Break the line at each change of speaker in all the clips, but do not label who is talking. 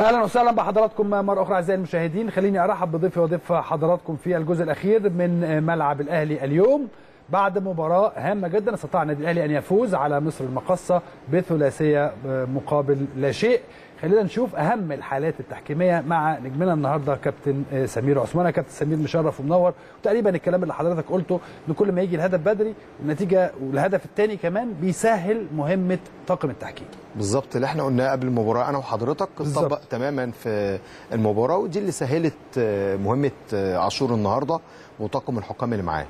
أهلا وسهلا بحضراتكم مرة أخرى أعزائي المشاهدين. خليني أرحب بضيفي وضيف حضراتكم في الجزء الأخير من ملعب الأهلي اليوم. بعد مباراة هامة جدا استطاع النادي الأهلي أن يفوز على مصر المقصه بثلاثية مقابل لا شيء. خلينا نشوف أهم الحالات التحكيمية مع نجمنا النهارده كابتن سمير عثمان. كابتن سمير مشرف ومنور. وتقريبا الكلام اللي حضرتك قلته إن كل ما يجي الهدف بدري والنتيجه والهدف الثاني كمان بيسهل مهمة طاقم التحكيم.
بالظبط اللي إحنا قلناه قبل المباراة. أنا وحضرتك طبق تماما في المباراة ودي اللي سهلت مهمة عاشور النهارده وطاقم الحكام اللي معاه.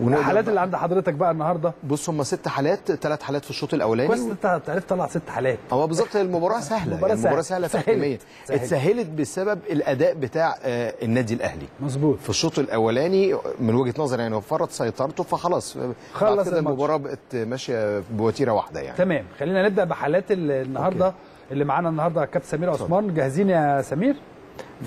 الحالات اللي عند حضرتك بقى النهارده؟
بص هم ست حالات ثلاث حالات في الشوط الأولاني.
كويس انت عرفت تطلع ست حالات.
هو بالظبط المباراة سهلة.
المباراة
يعني المباراة سهلة. تحكيميا اتسهلت بسبب الأداء بتاع آه النادي الأهلي.
مظبوط.
في الشوط الأولاني من وجهة نظري يعني فرض سيطرته فخلاص.
خلص
كده المباراة بقت ماشية بوتيرة واحدة يعني.
تمام. خلينا نبدأ بحالات النهارده أوكي. اللي معانا النهارده كابتن سمير عثمان. جاهزين يا سمير؟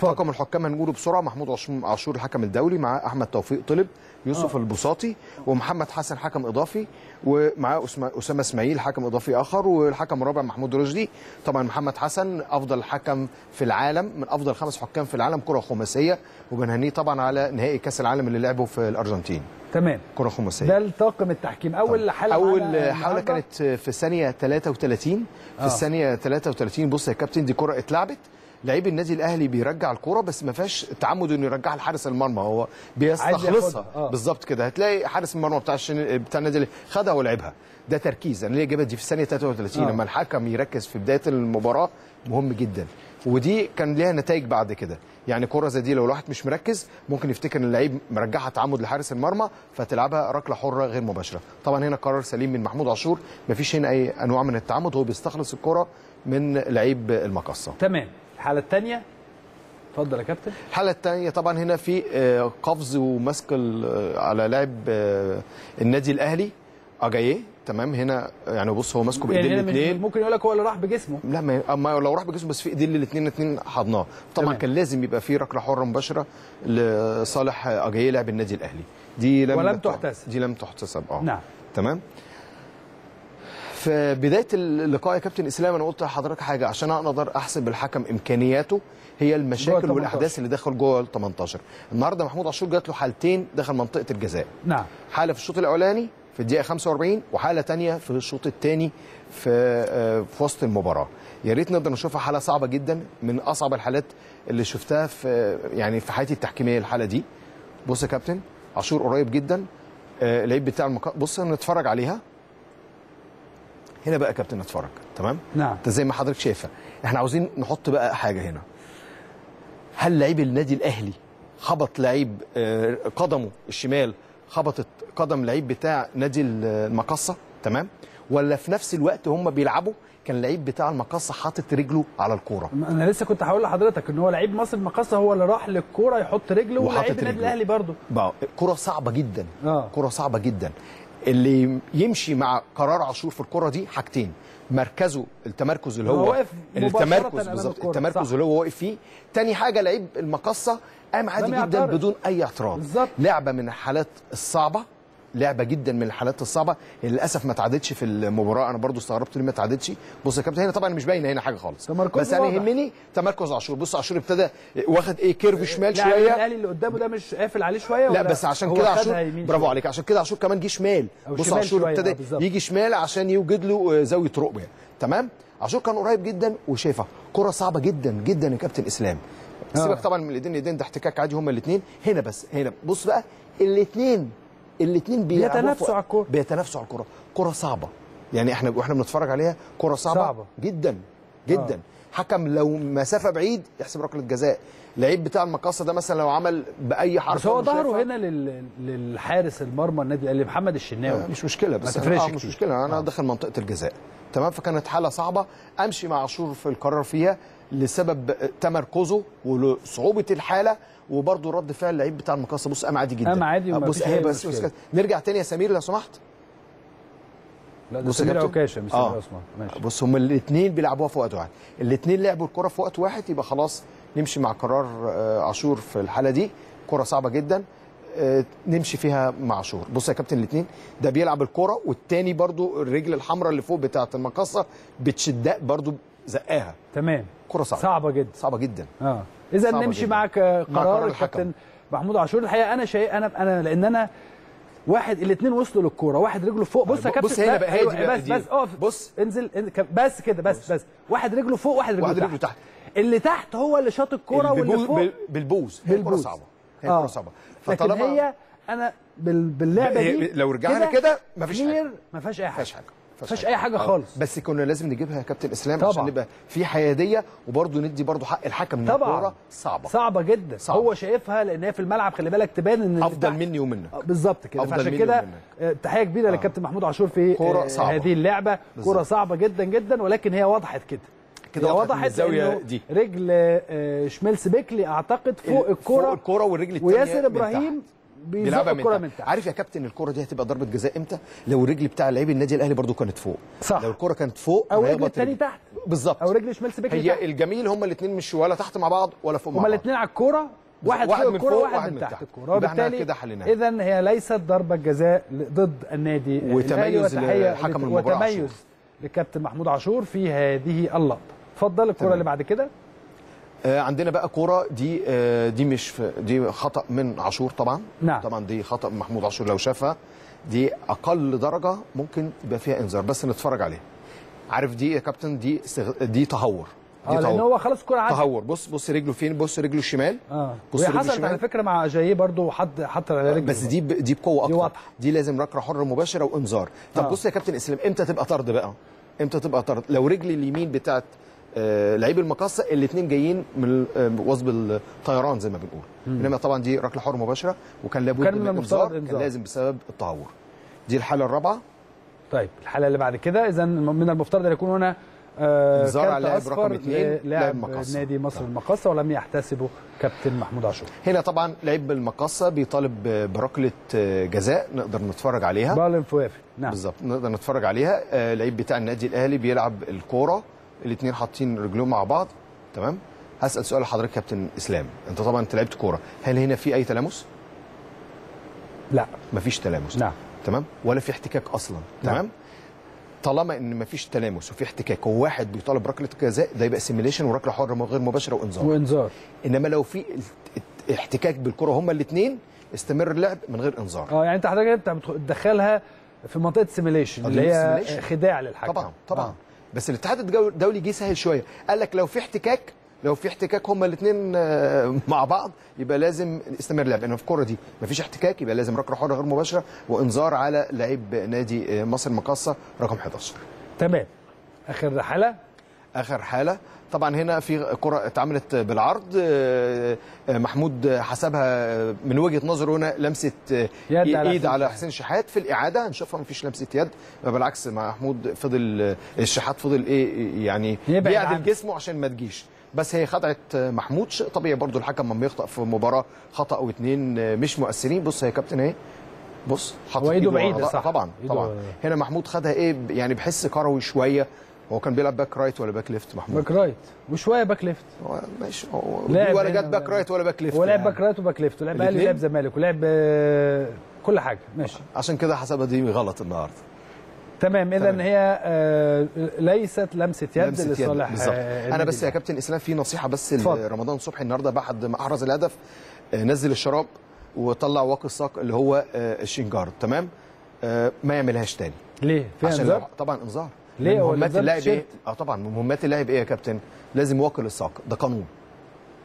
طاقم الحكام هنقوله بسرعة. محمود عاشور الحكم الدولي مع أحمد توفيق طلب يوسف آه. البساطي ومحمد حسن حكم إضافي ومعاه أسامة إسماعيل حكم إضافي آخر والحكم الرابع محمود رشدي. طبعا محمد حسن أفضل حكم في العالم من أفضل خمس حكام في العالم كرة خماسية وبنهنيه طبعا على نهائي كأس العالم اللي لعبه في الأرجنتين.
تمام.
كرة خماسية.
ده الطاقم التحكيم. أول حاله
أول حاله كانت في الثانية 33 في آه. الثانية 33 بص يا كابتن دي كرة اتلعبت. لعيب النادي الأهلي بيرجع الكورة بس ما فيهاش تعمد إنه يرجعها لحارس المرمى. هو بيستخلصها. آه. بالظبط كده. هتلاقي حارس المرمى بتاع الشن... بتاع النادي الأهلي خدها ولعبها. ده تركيز. أنا ليه جابت دي في الثانية 33 آه. لما الحكم يركز في بداية المباراة مهم جدا. ودي كان ليها نتائج بعد كده. يعني كرة زي دي لو الواحد مش مركز ممكن يفتكر إن اللعيب مرجعها تعمد لحارس المرمى فتلعبها ركلة حرة غير مباشرة. طبعا هنا قرار سليم من محمود عاشور. مفيش هنا أي أنواع من التعمد. هو بيستخلص الكرة من لعيب المقصة.
تمام. الحالة الثانية اتفضل يا كابتن.
الحالة الثانية طبعا هنا في قفز ومسك على لاعب النادي الأهلي أجاييه. تمام. هنا يعني بص هو ماسكه بإيدين
يعني
الاثنين
ممكن يقول لك هو اللي راح بجسمه.
لا ما لو راح بجسمه بس في إيدين الاثنين الاثنين حضناه. طبعا تمام. كان لازم يبقى في ركلة حرة مباشرة لصالح أجاييه لاعب النادي الأهلي.
دي لم ولم تحتسب.
دي لم تحتسب. آه.
نعم.
تمام. في بداية اللقاء يا كابتن إسلام أنا قلت لحضرتك حاجة عشان أقدر أحسب الحكم إمكانياته هي المشاكل والأحداث اللي داخل جوه ال 18 النهارده محمود عاشور جات له حالتين داخل منطقة الجزاء.
نعم.
حالة في الشوط الأولاني في الدقيقة 45 وحالة ثانية في الشوط الثاني في في وسط المباراة. يا ريت نقدر نشوفها حالة صعبة جدا من أصعب الحالات اللي شفتها في يعني في حياتي التحكيمية الحالة دي. بص يا كابتن عاشور قريب جدا اللعيب بتاع المك... بص نتفرج عليها. هنا بقى يا كابتن نتفرج تمام؟
نعم.
انت زي ما حضرتك شايفه إحنا عاوزين نحط بقى حاجة هنا. هل لعيب النادي الأهلي خبط لعيب قدمه الشمال خبطت قدم لعيب بتاع نادي المقصه تمام؟ ولا في نفس الوقت هم بيلعبوا كان اللعيب بتاع المقصه حاطط رجله على الكورة؟
أنا لسه كنت هقول لحضرتك إن هو لعيب مصر المقصه هو اللي راح للكورة يحط رجله ولعيب النادي الأهلي برده
بقى كورة صعبة جدا.
آه.
كورة صعبة جدا. اللي يمشي مع قرار عاشور في الكرة دي حاجتين. مركزه التمركز اللي هو, التمركز بالظبط التمركز اللي هو واقف فيه. تاني حاجة لعيب المقصه قام عادي جدا. بدون أي اعتراض. لعبة من الحالات الصعبة. لعبة جدا من الحالات الصعبة اللي للأسف ما تعادتش في المباراة. أنا برضو استغربت ليه ما تعادتش بص يا كابتن هنا طبعا مش باينه هنا حاجة خالص. بس أنا يهمني تمركز عاشور. بص عاشور ابتدى واخد إيه كيرف شمال شوية.
الاهلي اللي قدامه ده مش قافل عليه شوية
لا بس عشان كده عاشور برافو عليك. عشان كده عاشور كمان جه شمال. بص عاشور ابتدى يجي شمال عشان يوجد له زاوية رؤية. تمام؟ عاشور كان قريب جدا وشايفها. كرة صعبة جدا جدا يا كابتن إسلام. سيبك طبعا من الإيدين الإيدين ده احتكاك عادي هما الاثنين هنا بس هنا. بص بقى الاثنين الاثنين
بيتنافسوا على الكورة.
بيتنافسوا على الكورة. كورة صعبة. يعني إحنا وإحنا بنتفرج عليها كورة صعبة,
صعبة.
جدا جدا. آه. حكم لو مسافة بعيد يحسب ركلة جزاء. لعيب بتاع المقاصة ده مثلا لو عمل بأي حرف
بس هو ظهره هنا لل... للحارس المرمى النادي الاهلي محمد الشناوي.
آه مش مشكلة بس
آه
مش مشكلة. أنا آه. داخل منطقة الجزاء. تمام؟ فكانت حالة صعبة. أمشي مع عاشور في القرار فيها. لسبب تمركزه وصعوبه الحالة وبرده رد فعل اللعيب بتاع المقاصه بص قام عادي جدا.
قام عادي
بص هي بس, بس نرجع تاني يا سمير لو سمحت.
لا ده سمير عكاشه مش
آه. ماشي. بص هم الاثنين بيلعبوها في وقت واحد. الاثنين لعبوا الكرة في وقت واحد يبقى خلاص نمشي مع قرار عاشور في الحالة دي. كرة صعبة جدا. نمشي فيها مع عاشور. بص يا كابتن الاثنين ده بيلعب الكرة والتاني برضو الرجل الحمراء اللي فوق بتاعة المقصه بتشدها برضو زقاها
تمام
كرة صعبة
صعبة جدا
صعبة جدا
آه
إذا
نمشي
جداً.
معك آه، قرار. الكابتن محمود عاشور الحقيقة أنا شيء أنا أنا لأن أنا واحد الاثنين وصلوا للكورة واحد رجله فوق بص يا كابتن
بص هنا بقى، هي
أيوة،
دي بقى
بس. بس اقف
بص.
انزل بس كده بس بس واحد رجله فوق واحد رجله
واحد
تحت.
رجله تحت.
اللي تحت هو اللي شاط الكورة واللي فوق
بال- بالبوز هي
بالبوز.
صعبة هي
آه.
كره صعبة
لكن هي أنا بال-
باللعبة
دي
لو رجعنا كده مفيش حاجة.
كلير ما فيهاش أي
حاجة حاجة
ما فيهاش أي حاجة خالص
بس كنا لازم نجيبها يا كابتن إسلام
طبعاً.
عشان نبقى في حيادية وبرضه ندي برضه حق الحكم
إن
الكورة صعبة
صعبة جدا
صعبة.
هو شايفها لأن هي في الملعب خلي بالك تبان
إن
أفضل
مني ومنك
آه، بالظبط كده فعشان كده. آه، تحية كبيرة للكابتن محمود عاشور في
كرة
آه،
صعبة.
هذه
اللعبة.
كره صعبة جدا جدا ولكن هي وضحت كده
كده وضحت
لأنه
دي.
رجل آه، شميلس بيكلي أعتقد فوق الكره
فوق الكورة والرجل الثانية
وياسر إبراهيم
بيلعبها
الكرة
من تحت
تحت
عارف يا كابتن الكوره دي هتبقى ضربة جزاء إمتى لو الرجل بتاع لعيب النادي الأهلي برضو كانت فوق
صح.
لو الكوره كانت فوق
أو رجل الثاني. تحت
بالظبط
أو رجل شميلس بيكلي تحت
هي الجميل هما الاثنين مش ولا تحت مع بعض ولا فوق مع
هما
بعض
الاثنين على الكورة واحد,
واحد
فوق
من
الكورة
واحد
من تحت
تحت. الكورة
وبالتالي
كده حليناها.
اذا هي ليست ضربة جزاء ضد النادي
وتميز
لت-
المباراة
وتميز. لكابتن محمود عاشور في هذه اللقطة اتفضل الكره. اللي بعد كده
عندنا بقى كورة دي آه دي مش دي خطأ من عاشور طبعا.
نعم.
طبعا دي خطأ من محمود عاشور لو شافها. دي أقل درجة ممكن يبقى فيها إنذار بس نتفرج عليها عارف دي يا كابتن؟ دي استغ... دي تهور. دي
آه لأن هو خلاص الكره عدت.
تهور. بص بص رجله فين؟ بص رجله الشمال.
آه.
بص رجله
حصلت
الشمال.
على فكرة مع جاي برضو حط حط على رجله.
بس دي ب... دي بقوة أكتر.
دي واضحة.
دي لازم ركله حرة مباشرة وإنذار. طب
آه.
بص يا كابتن إسلام إمتى تبقى طرد بقى؟ إمتى تبقى طرد؟ لو رجل اليمين بتاعت آه لعيب المقصه الاثنين جايين من آه وثب الطيران زي ما بنقول. إنما طبعا دي ركلة حرة مباشرة وكان لابد من
من المفترض
إنذار كان. لازم بسبب التهور. دي الحالة الرابعة.
طيب الحالة اللي بعد كده اذا من المفترض أن يكون هنا آه إنذار
على لاعب رقم اتنين، لاعب مقصة.
نادي مصر المقصه ولم يحتسبه كابتن محمود عاشور.
هنا طبعا لعيب المقصه بيطالب ب- بركلة آه، جزاء نقدر نتفرج عليها.
بالن فوافي نعم.
بالظبط نقدر نتفرج عليها. آه لعيب بتاع النادي الأهلي بيلعب الكورة. الاثنين حاطين رجلهم مع بعض تمام؟ هسأل سؤال لحضرتك كابتن إسلام. أنت طبعا أنت لعبت كورة. هل هنا في أي تلامس؟
لا.
مفيش تلامس.
نعم.
تمام؟ ولا في احتكاك أصلا.
نعم.
تمام؟ طالما إن مفيش تلامس وفي احتكاك وواحد بيطالب ركله جزاء ده يبقى سيميليشن وركلة حرة غير مباشرة وإنذار.
وإنذار.
إنما لو في احتكاك بالكره هما الاثنين استمر اللعب من غير إنذار.
آه يعني أنت حضرتك أنت بتدخلها في منطقة سيميليشن اللي هي. خداع للحكم
طبعا طبعا.
آه.
بس الاتحاد الدولي جه سهل شوية. قال لك لو في احتكاك لو في احتكاك هما الاثنين مع بعض يبقى لازم استمر لعب انما في الكورة دي مفيش احتكاك يبقى لازم ركله حره غير مباشرة وإنذار على لعيب نادي آه، مصر المقاصة رقم 11
تمام. آخر حاله
آخر حالة. طبعا هنا في كرة اتعملت بالعرض. آه، آه، محمود حسبها من وجهة نظره هنا لمسة آه،
يد على
إيد
حسين
على. حسين شحات في الإعادة. هنشوفها مفيش لمسة يد بالعكس محمود فضل الشحات فضل إيه يعني بيعدل. جسمه عشان ما تجيش. بس هي خدعت محمود. شيء طبيعي برضو الحكم لما يخطأ في مباراة خطأ أو اتنين مش مؤثرين. بص يا كابتن اهي بص حاطط
بعيدة،
ظهره.
صح.
طبعا طبعا. هنا محمود خدها إيه يعني بحس كروي شوية. هو كان بيلعب back right ولا back left محمود؟
back right. وشوية back
left. ماشي. هو ولا جت back
ولا-
right ولا back left
هو لعب
يعني.
back right و back left. ولعب
أهلي؟
ولعب زمالك ولعب آه، كل حاجة. ماشي.
عشان كده حسبها دي غلط النهارده.
تمام. اذا. هي آه، ليست لمسة يد
لمسة.
لصالح آه، أنا
بس يا. كابتن إسلام في نصيحة بس. رمضان صبحي النهارده بعد ما احرز الهدف آه، نزل الشراب وطلع واقي الساق اللي هو الشينجارد تمام؟ ما يعملهاش تاني.
ليه؟ في
عشان
انذار؟
طبعا انذار.
ليه؟ هو
مهمات اللاعب
إيه؟
آه طبعا مهمات اللاعب إيه يا كابتن؟ لازم يوكل الساق ده قانون.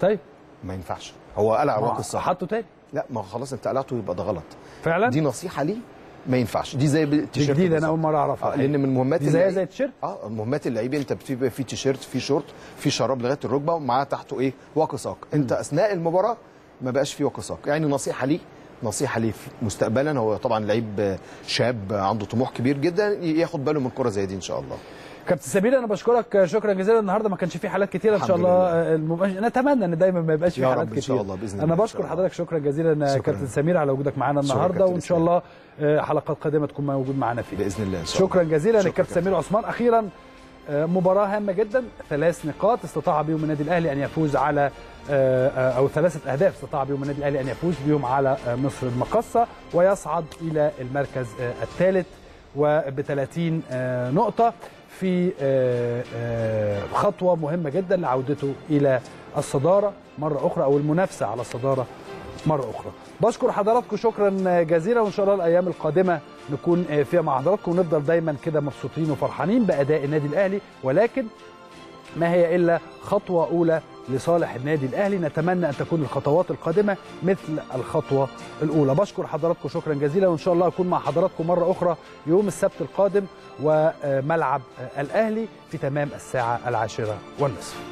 طيب.
ما ينفعش. هو قلع واقي الساق.
حطه تاني.
لا ما خلاص انت قلعته يبقى ده غلط.
فعلا؟
دي نصيحة ليه؟ ما ينفعش. دي زي التيشيرت
جديدة
أنا.
أول مرة أعرفها.
آه لأن من مهمات
دي
اللعيب-
زي التيشيرت؟
آه مهمات اللعيب أنت بتبقى في تيشيرت في شورت في شراب لغاية الركبة ومعاه تحته إيه؟ واقي ساق. أنت أثناء المباراة ما بقاش في واقي ساق. يعني نصيحة ليه؟ نصيحة ليه مستقبلا. هو طبعا لعيب شاب عنده طموح كبير جدا ياخد باله من كرة زي دي إن شاء الله.
كابتن سمير أنا بشكرك شكرا جزيلا. النهارده ما كانش في حالات كتيرة إن شاء الله
لله.
المم... نتمنى إن دايما ما يبقاش في حالات كتير
إن شاء الله
أنا
الله. إن
بشكر. حضرتك. شكرا جزيلا
شكراً.
كابتن سمير على وجودك معانا النهارده. وإن شاء. الله آه، حلقات قادمة تكون موجود معانا فيها.
بإذن الله إن شاء
شكرا
الله
جزيلا
شكراً
للكابتن
كابتن.
سمير عثمان. أخيرا آه، مباراة هامة جدا. ثلاث نقاط استطاع بهم النادي الأهلي أن يفوز على آه، آه، أو ثلاثة أهداف استطاع بهم النادي الأهلي أن يفوز بهم على آه، مصر المقصة ويصعد إلى المركز آه، الثالث وب 30 نقطة في آه، آه، خطوة مهمة جدا لعودته إلى الصدارة. مرة أخرى أو المنافسة على الصدارة مرة أخرى. بشكر حضراتكم شكرا جزيلا وإن شاء الله الأيام القادمة نكون فيها مع حضراتكم ونفضل دايما كده مبسوطين وفرحانين بأداء النادي الأهلي. ولكن ما هي إلا خطوة أولى لصالح النادي الأهلي. نتمنى أن تكون الخطوات القادمة مثل الخطوة الأولى. بشكر حضراتكم شكرا جزيلا وإن شاء الله أكون مع حضراتكم مرة أخرى يوم السبت القادم وملعب الأهلي في تمام الساعة العاشرة والنصف.